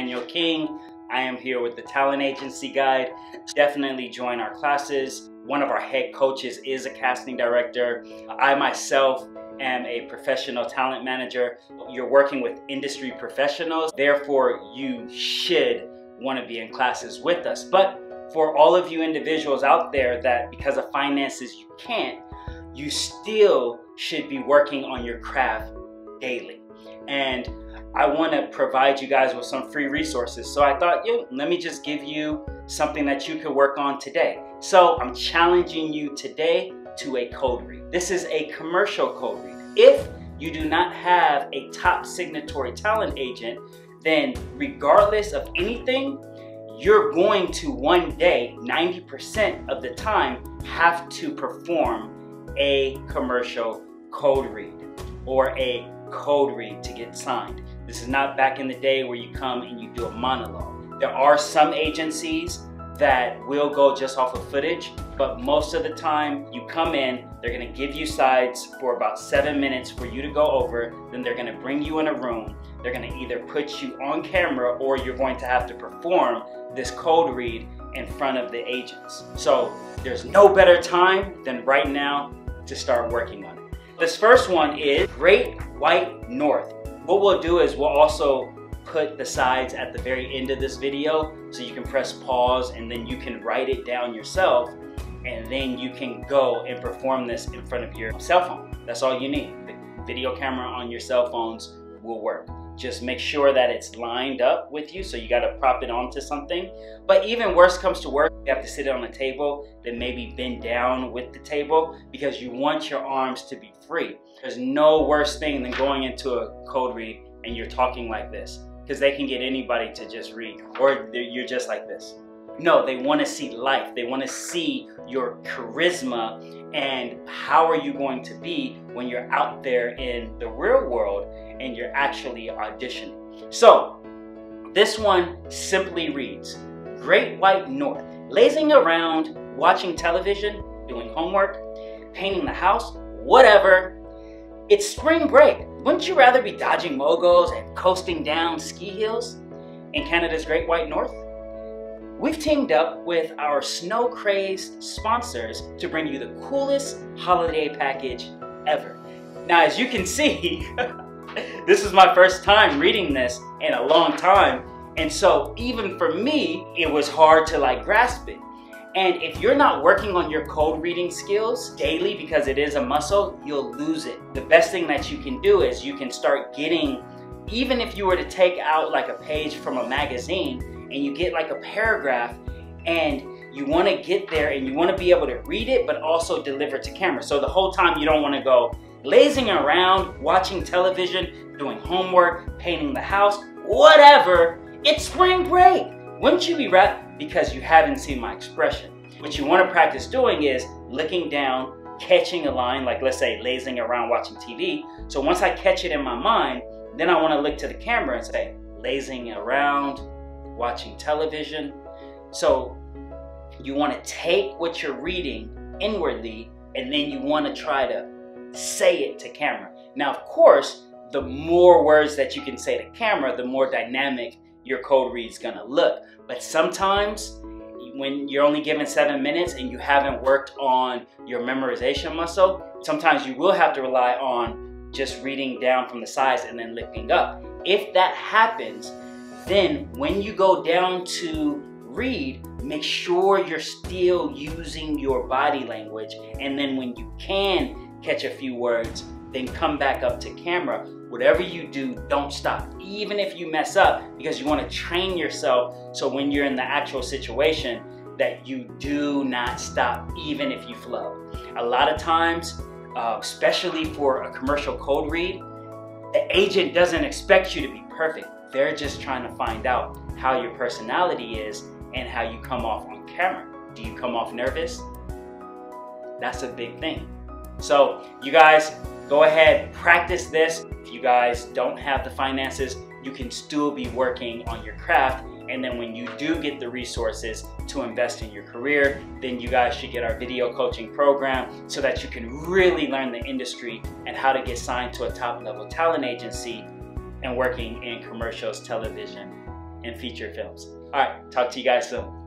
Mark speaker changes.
Speaker 1: Daniel King. I am here with the Talent Agency Guide. Definitely join our classes. One of our head coaches is a casting director. I myself am a professional talent manager. You're working with industry professionals, therefore you should want to be in classes with us. But for all of you individuals out there that because of finances you can't, you still should be working on your craft daily. And I want to provide you guys with some free resources. So I thought, yo, let me just give you something that you could work on today. So I'm challenging you today to a cold read. This is a commercial cold read. If you do not have a top signatory talent agent, then regardless of anything, you're going to one day, 90% of the time, have to perform a commercial cold read or a cold read to get signed. This is not back in the day where you come and you do a monologue. There are some agencies that will go just off of footage, but most of the time you come in, they're gonna give you sides for about seven minutes for you to go over, then they're gonna bring you in a room, they're gonna either put you on camera or you're going to have to perform this cold read in front of the agents. So there's no better time than right now to start working on it. This first one is Great White North. What we'll do is we'll also put the sides at the very end of this video so you can press pause and then you can write it down yourself and then you can go and perform this in front of your cell phone. That's all you need. The video camera on your cell phones will work. Just make sure that it's lined up with you so you got to prop it onto something. But even worse comes to worse, you have to sit on a table, then maybe bend down with the table because you want your arms to be free. There's no worse thing than going into a cold read and you're talking like this because they can get anybody to just read or you're just like this. No, they want to see life. They want to see your charisma and how are you going to be when you're out there in the real world and you're actually auditioning. So, this one simply reads Great White North, lazing around, watching television, doing homework, painting the house, whatever. It's spring break. Wouldn't you rather be dodging moguls and coasting down ski hills in Canada's Great White North? We've teamed up with our snow crazed sponsors to bring you the coolest holiday package ever. Now, as you can see, this is my first time reading this in a long time. And so even for me, it was hard to like grasp it. And if you're not working on your cold reading skills daily because it is a muscle, you'll lose it. The best thing that you can do is you can start getting, even if you were to take out like a page from a magazine and you get like a paragraph and you want to get there and you want to be able to read it but also deliver to camera. So the whole time you don't want to go lazing around, watching television, doing homework, painting the house, whatever. It's spring break. Wouldn't you be right? Because you haven't seen my expression. What you want to practice doing is looking down, catching a line, like let's say lazing around watching TV. So once I catch it in my mind, then I want to look to the camera and say, lazing around, watching television. So you want to take what you're reading inwardly and then you want to try to say it to camera. Now, of course, the more words that you can say to camera, the more dynamic your cold read is going to look. But sometimes when you're only given seven minutes and you haven't worked on your memorization muscle, sometimes you will have to rely on just reading down from the sides and then lifting up. If that happens, then when you go down to read, make sure you're still using your body language. And then when you can catch a few words, then come back up to camera. Whatever you do, don't stop. Even if you mess up, because you want to train yourself so when you're in the actual situation, that you do not stop, even if you flow. A lot of times, uh, especially for a commercial cold read, the agent doesn't expect you to be perfect. They're just trying to find out how your personality is and how you come off on camera. Do you come off nervous? That's a big thing. So you guys go ahead, practice this. If you guys don't have the finances, you can still be working on your craft. And then when you do get the resources to invest in your career, then you guys should get our video coaching program so that you can really learn the industry and how to get signed to a top level talent agency and working in commercials, television, and feature films. All right, talk to you guys soon.